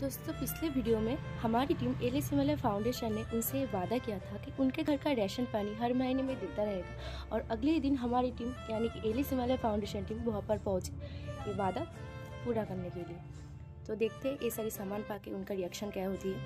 दोस्तों, पिछले वीडियो में हमारी टीम एल एस फाउंडेशन ने उनसे वादा किया था कि उनके घर का राशन पानी हर महीने में देता रहेगा और अगले दिन हमारी टीम, यानी कि एल एस फाउंडेशन टीम, वहाँ पर पहुँची ये वादा पूरा करने के लिए। तो देखते हैं ये सारी सामान पा के उनका रिएक्शन क्या होती है।